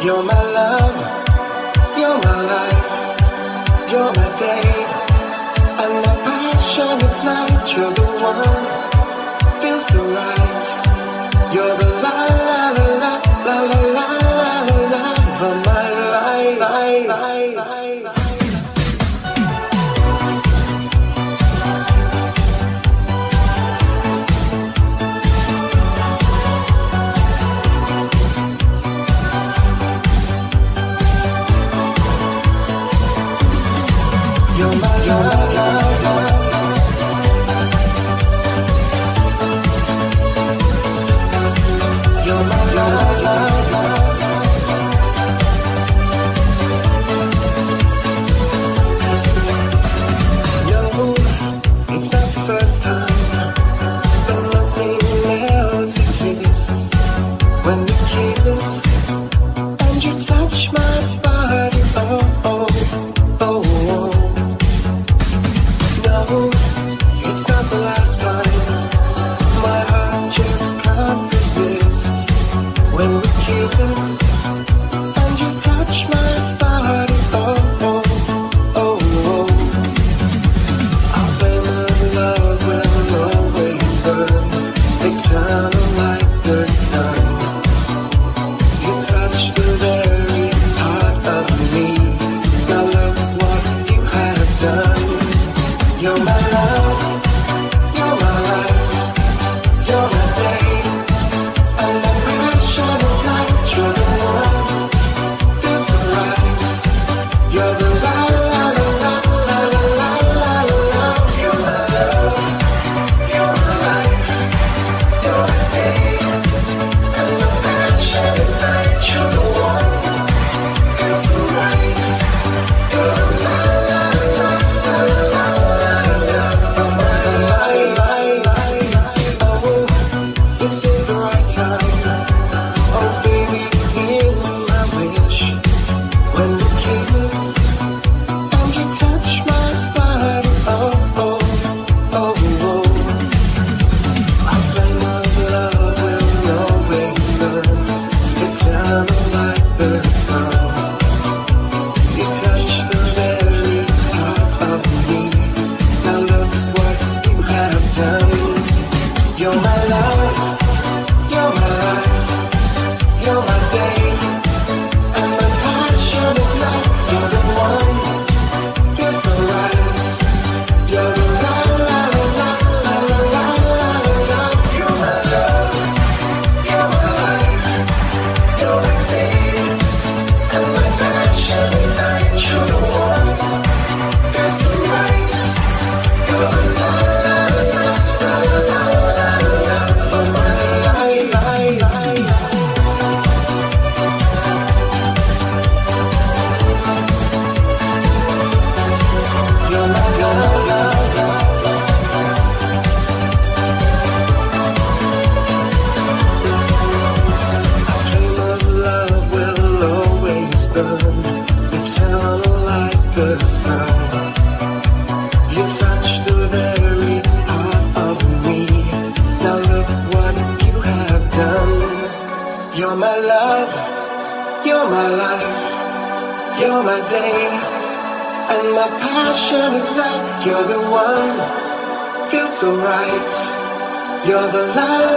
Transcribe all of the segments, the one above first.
You're my love, you're my life, you're my day. I'm a passionate night, you're the one, feels so right. You're the The a.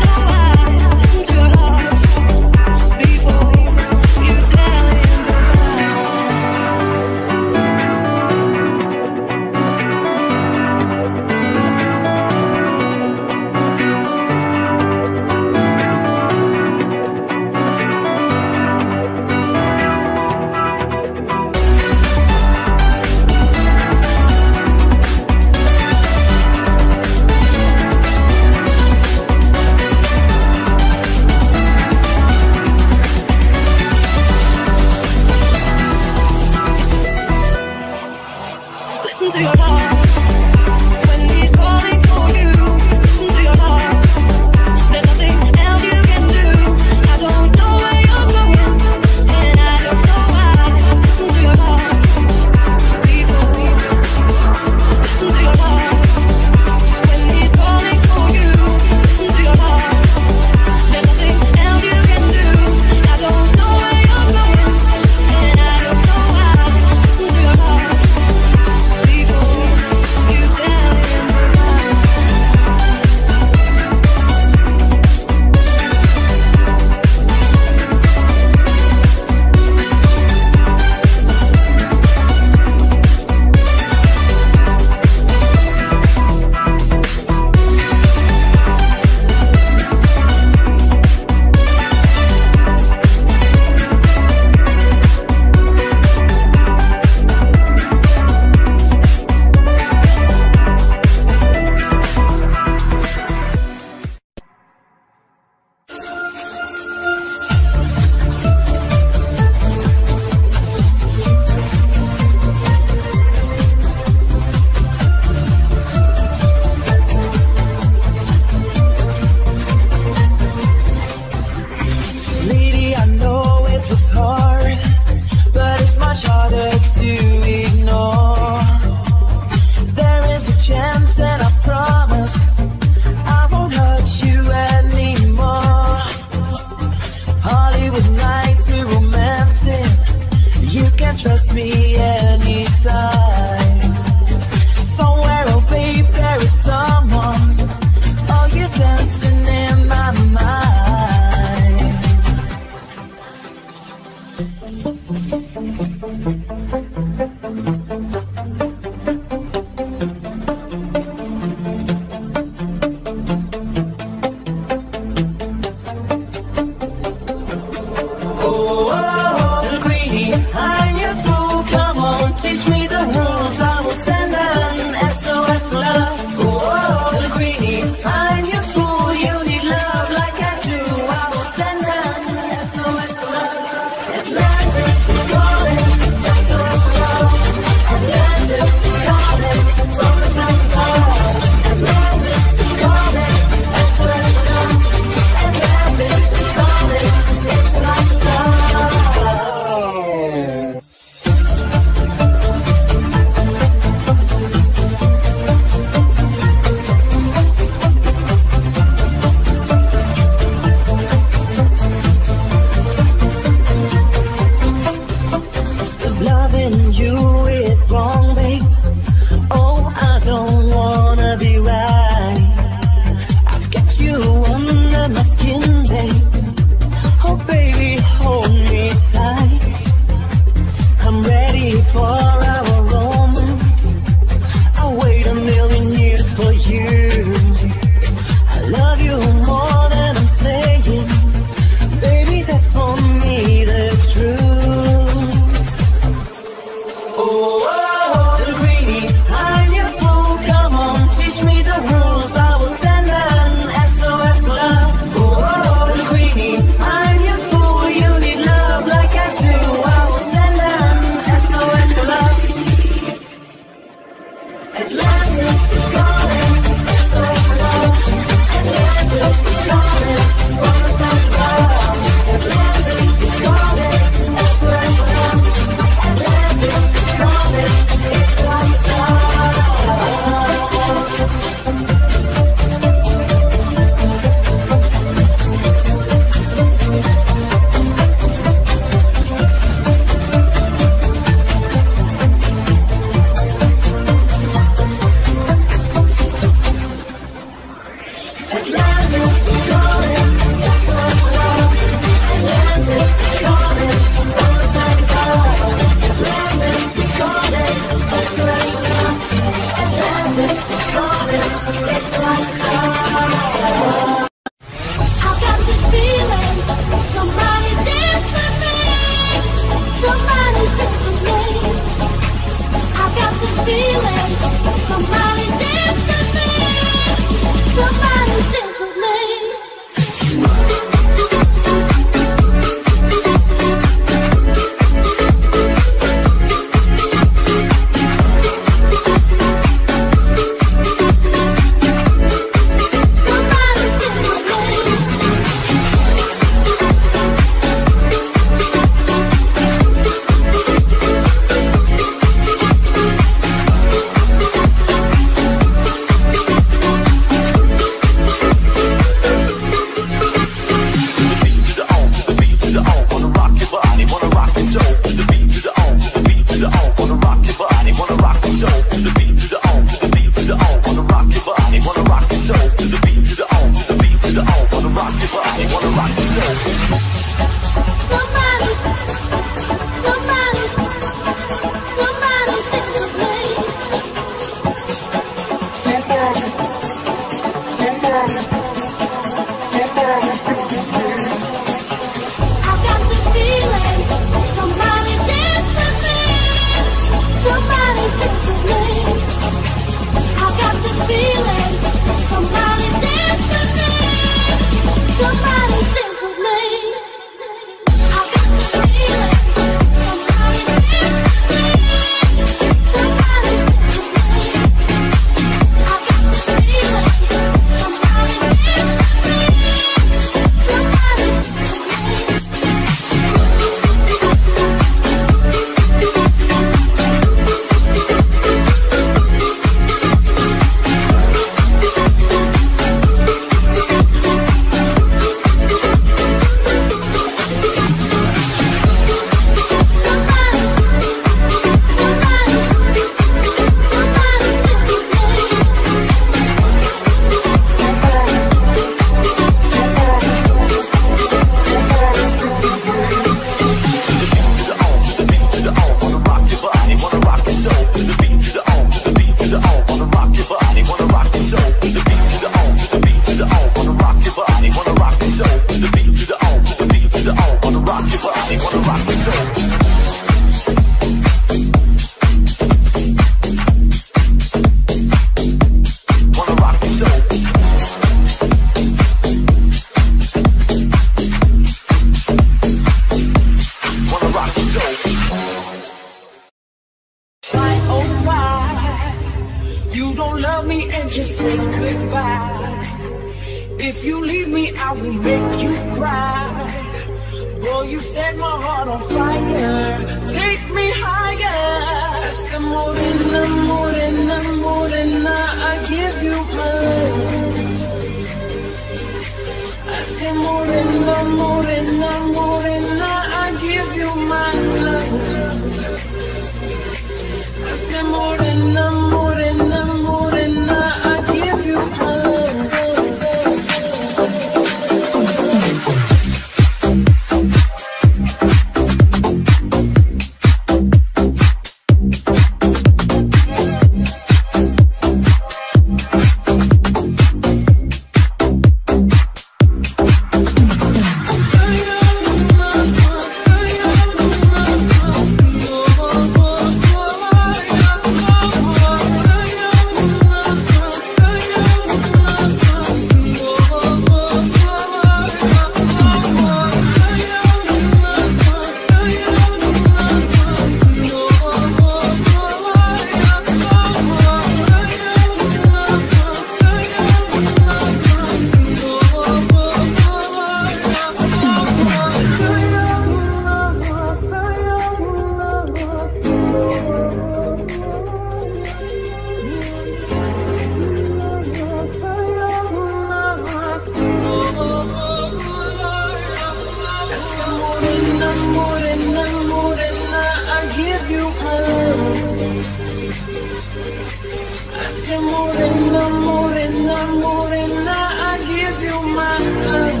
Morena, Morena, Morena, I give you my love.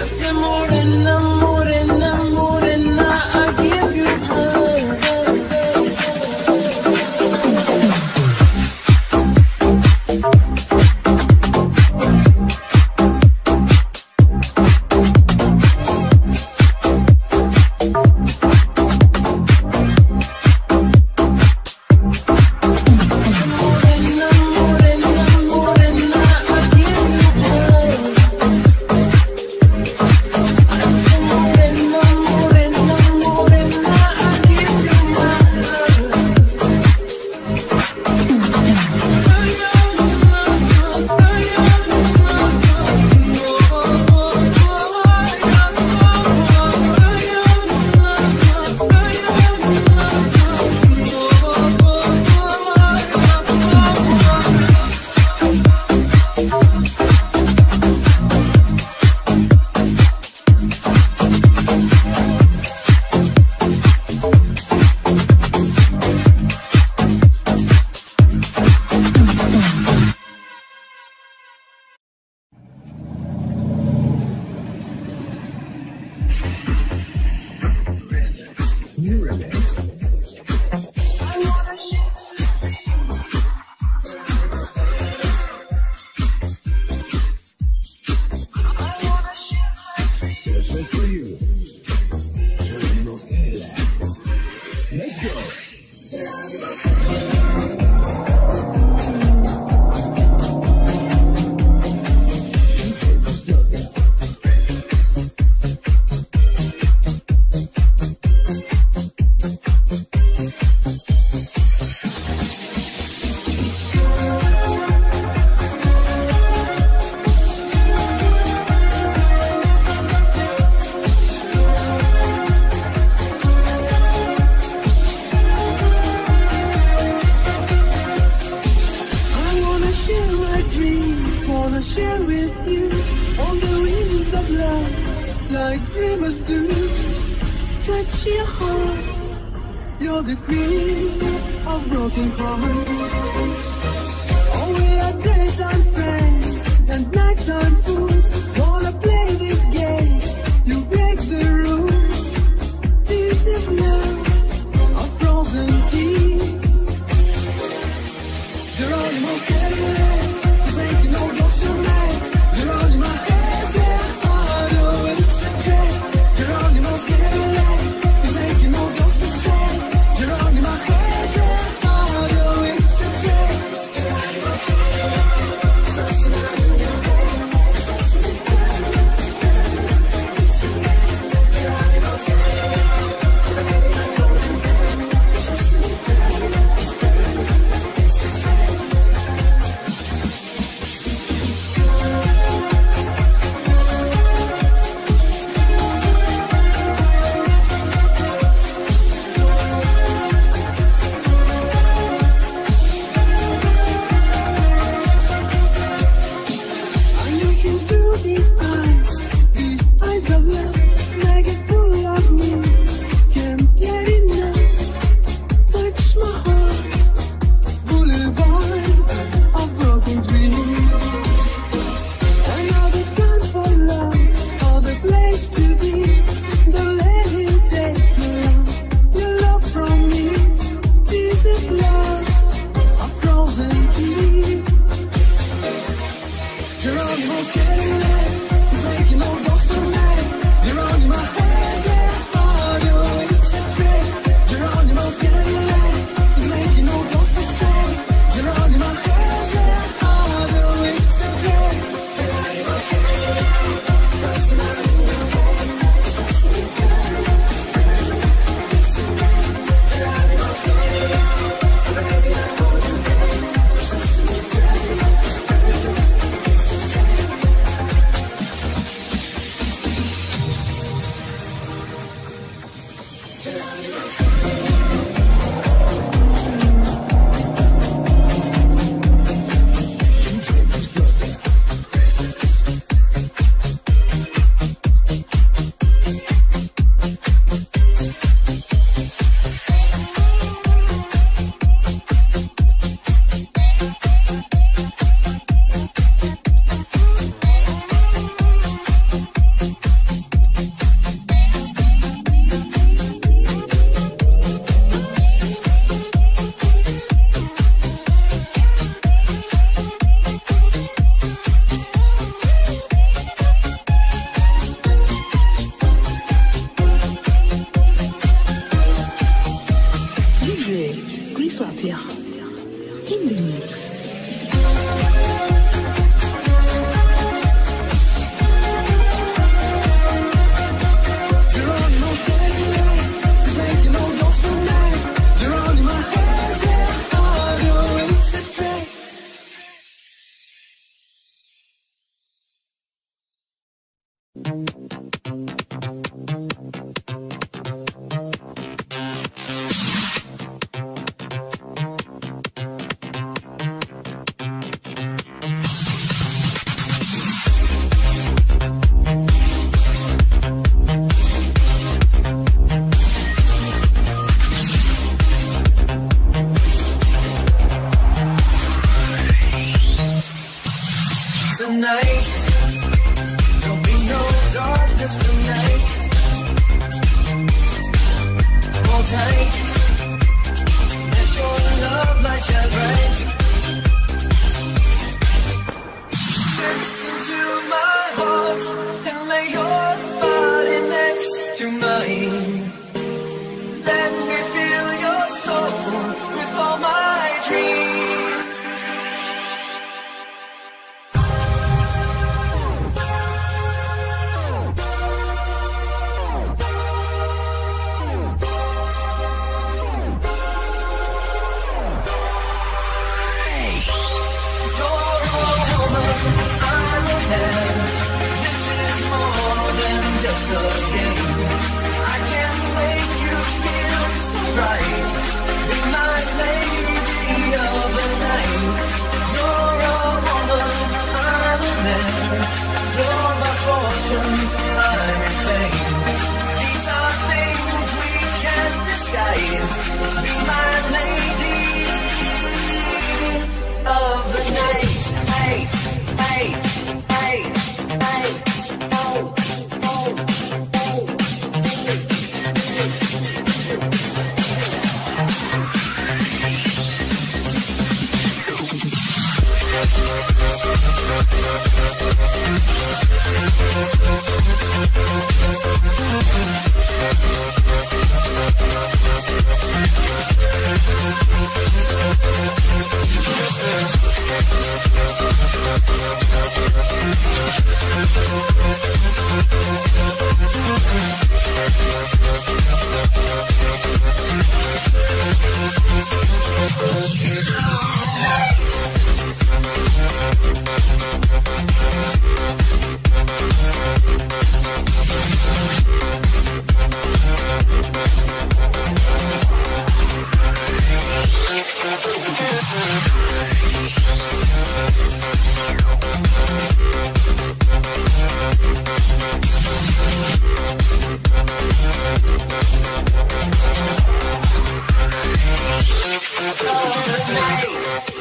I said, Morena, So tonight.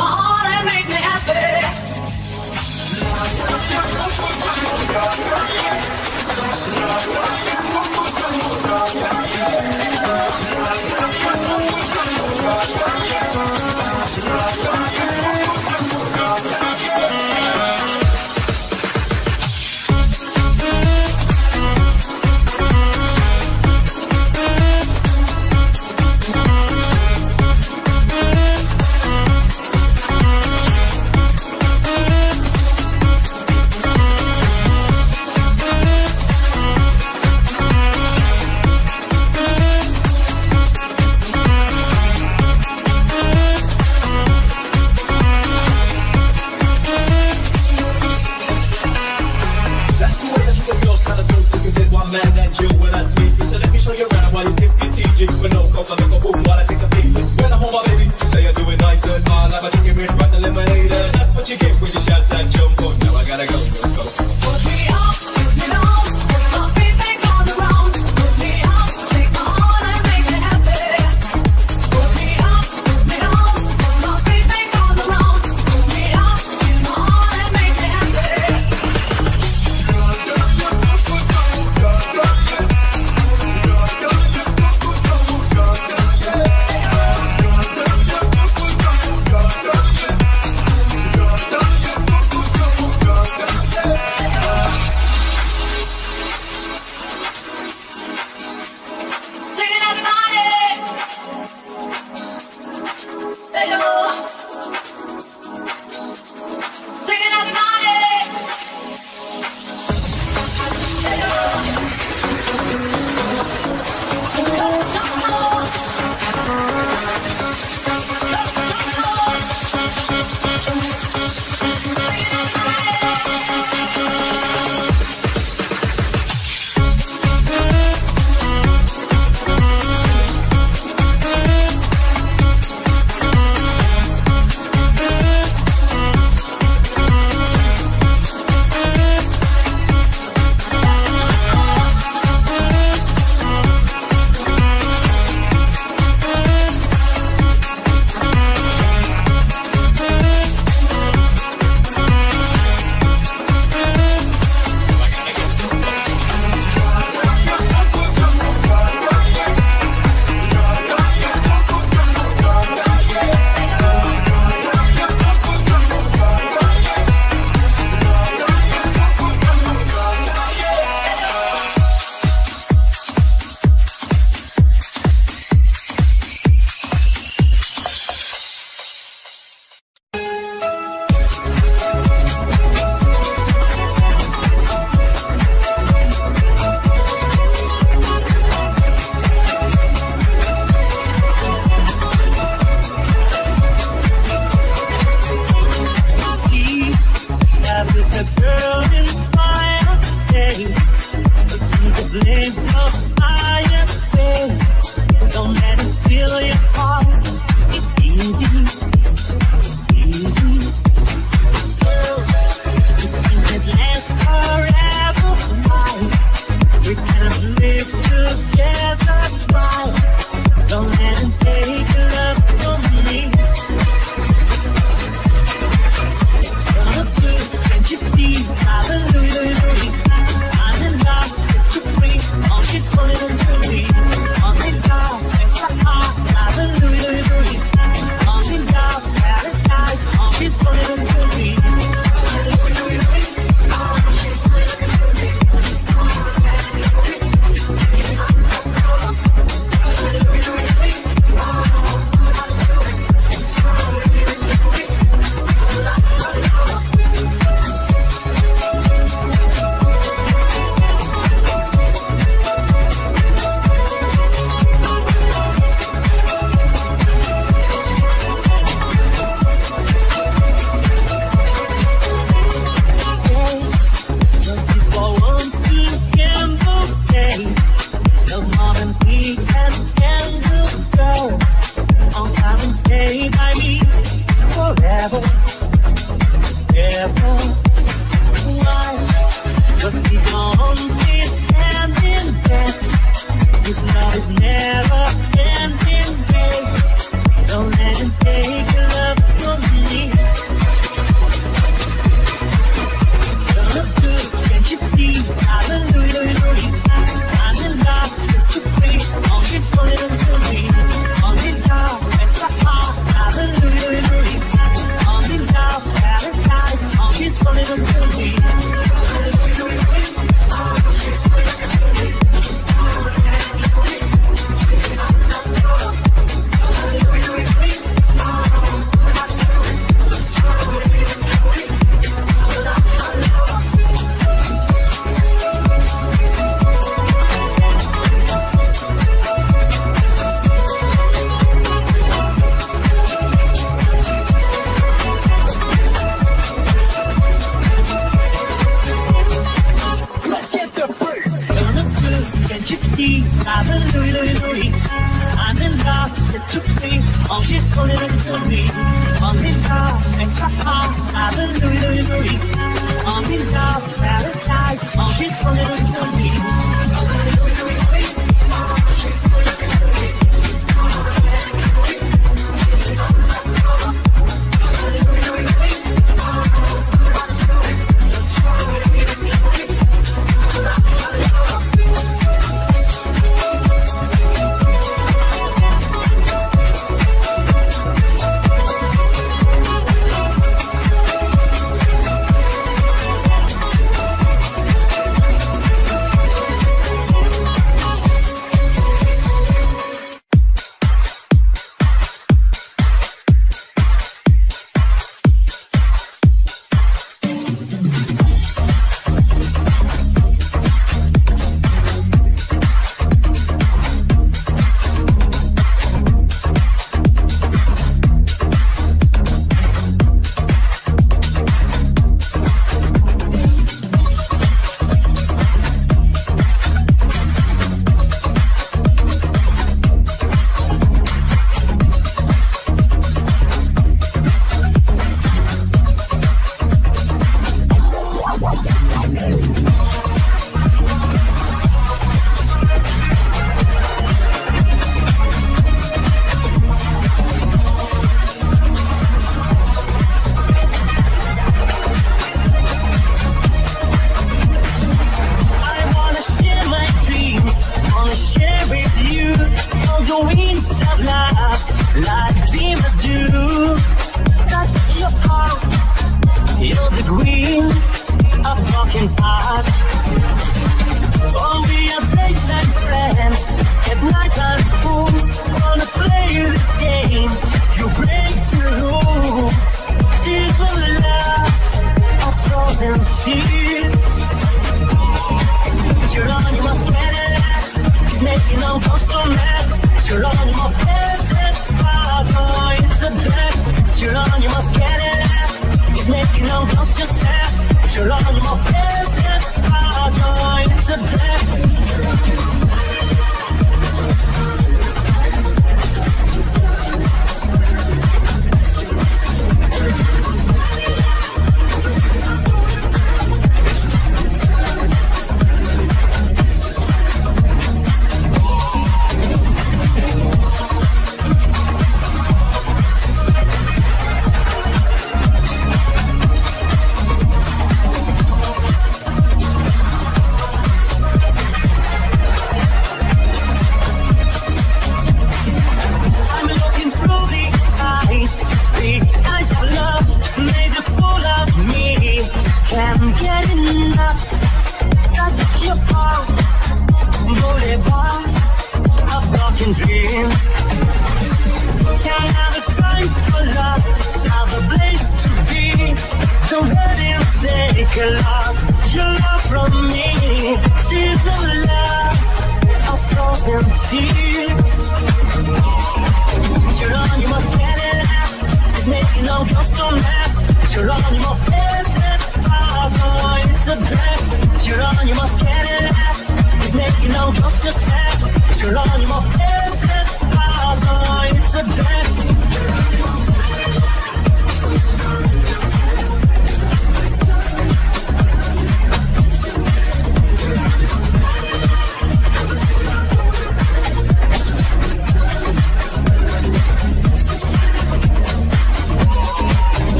Thank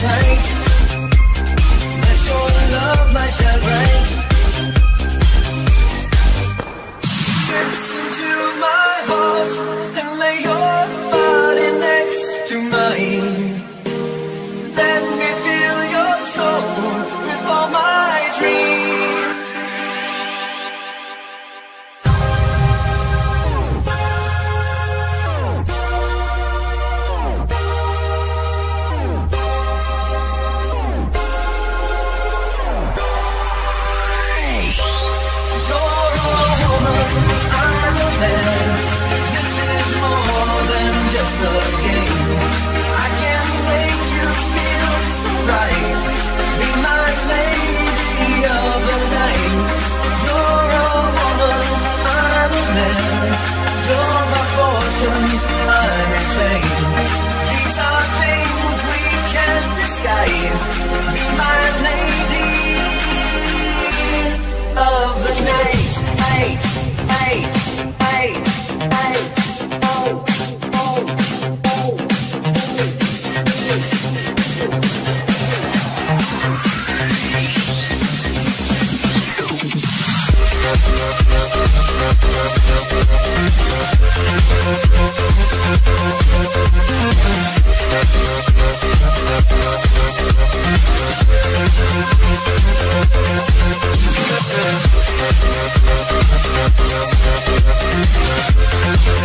tight. Let your love light shine bright.